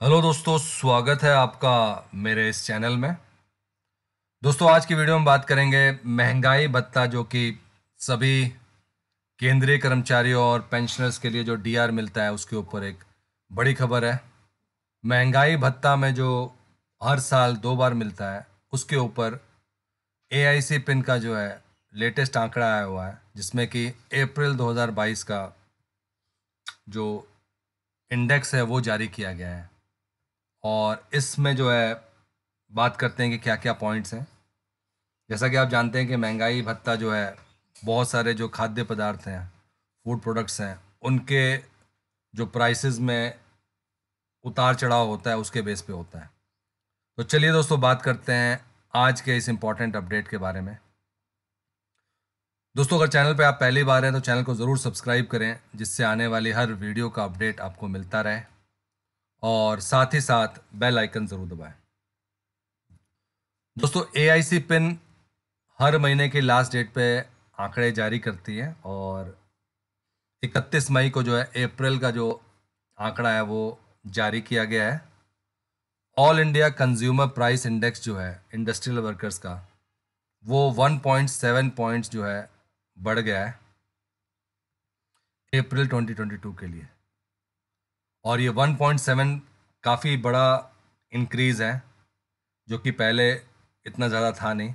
Hello दोस्तों, स्वागत है आपका मेरे इस चैनल में। दोस्तों, आज की वीडियो में बात करेंगे महँगाई भत्ता, जो कि सभी केंद्रीय कर्मचारियों और पेंशनर्स के लिए जो डीआर मिलता है, उसके ऊपर एक बड़ी खबर है। महँगाई भत्ता में जो हर साल दो बार मिलता है, उसके ऊपर एआईसी पिन का जो है, लेटेस्ट आंकड़ा आया हुआ है, जिसमें कि अप्रैल 2022 का जो इंडेक्स है, वो जारी किया गया है। और इसमें जो है, बात करते हैं कि क्या क्या पॉइंट्स हैं। जैसा कि आप जानते हैं कि महँगाई भत्ता जो है, बहुत सारे जो खाद्य पदार्थ हैं फ़ूड प्रोडक्ट्स हैं, उनके जो प्राइसेस में उतार चढ़ाव होता है, उसके बेस पे होता है। तो चलिए दोस्तों, बात करते हैं आज के इस इंपॉर्टेंट अपडेट के बारे में। दोस्तों, अगर चैनल पे आप पहली बार हैं तो चैनल को ज़रूर सब्सक्राइब करें, जिससे आने वाली हर वीडियो का अपडेट आपको मिलता रहे। और साथ ही साथ बेल आइकन ज़रूर दबाएँ। दोस्तों एआईसी पिन हर महीने के लास्ट डेट पे आंकड़े जारी करती है और 31 मई को जो है अप्रैल का जो आंकड़ा है वो जारी किया गया है। All India consumer price index जो है इंडस्ट्रियल वर्कर्स का, वो 1.7 पॉइंट्स जो है बढ़ गया है अप्रैल 2022 के लिए। और ये 1.7 काफ़ी बड़ा इंक्रीज़ है, जो कि पहले इतना ज़्यादा था नहीं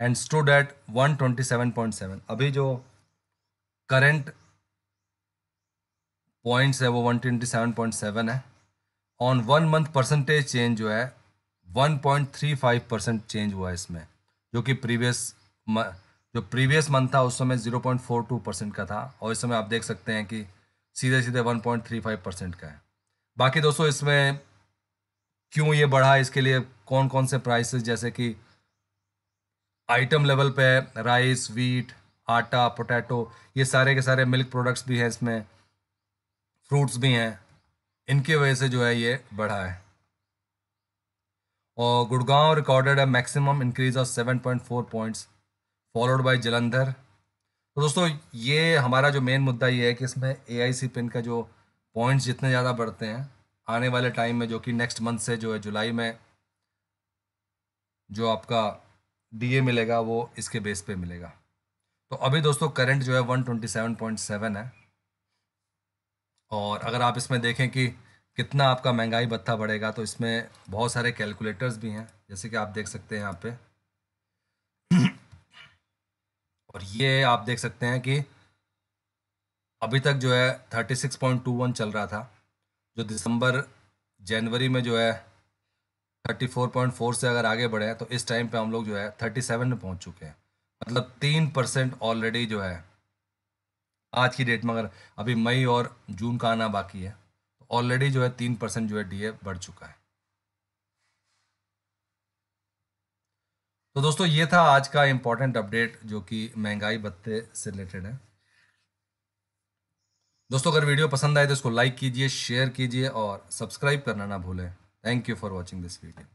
एंड स्टूड एट 127.7 अभी जो करंट पॉइंट्स है वो 127.7 है। On one month percentage change जो है 1.35 परसेंट चेंज हुआ है इसमें, जो कि प्रीवियस जो प्रीवियस मंथ था उस समय 0.42 परसेंट का था, और इस समय आप देख सकते हैं कि सीधे सीधे 1.35 परसेंट का है। बाकी दोस्तों, इसमें क्यों ये बढ़ा? इसके लिए कौन कौन से प्राइसेस जैसे कि आइटम लेवल पे राइस वीट आटा पोटैटो ये सारे के सारे मिल्क प्रोडक्ट्स भी हैं इसमें। फ्रूट्स भी हैं। इनकी वजह से जो है ये बढ़ा है। और गुड़गांव रिकॉर्डेड है maximum increase of 7.4 points followed by Jalandhar. तो दोस्तों, ये हमारा जो मेन मुद्दा ये है कि इसमें एआईसी पिन का जो पॉइंट्स जितने ज़्यादा बढ़ते हैं, आने वाले टाइम में जो कि नेक्स्ट मंथ से जो है जुलाई में जो आपका डीए मिलेगा, वो इसके बेस पे मिलेगा। तो अभी दोस्तों करंट जो है 127.7 है। और अगर आप इसमें देखें कि कितना आपका महँगाई भत्ता बढ़ेगा तो इसमें बहुत सारे कैलकुलेटर्स भी हैं, जैसे कि आप देख सकते हैं यहाँ पे। और ये आप देख सकते हैं कि अभी तक जो है thirty six point two one चल रहा था, जो दिसंबर, जनवरी में जो है थर्टी फोर पॉइंट फोर से अगर आगे बढ़े तो इस टाइम पे हम लोग जो है थर्टी सेवन में पहुँच चुके हैं। मतलब तीन परसेंट ऑलरेडी जो है, आज की डेट में अगर अभी मई और जून का आना बाकी है तो ऑलरेडी जो है तीन परसेंट जो है डीए बढ़ चुका है। तो दोस्तों, ये था आज का इम्पोर्टेंट अपडेट जो कि महँगाई भत्ते से रिलेटेड है। दोस्तों, अगर वीडियो पसंद आए तो इसको लाइक कीजिए, शेयर कीजिए और सब्सक्राइब करना ना भूलें। Thank you for watching this video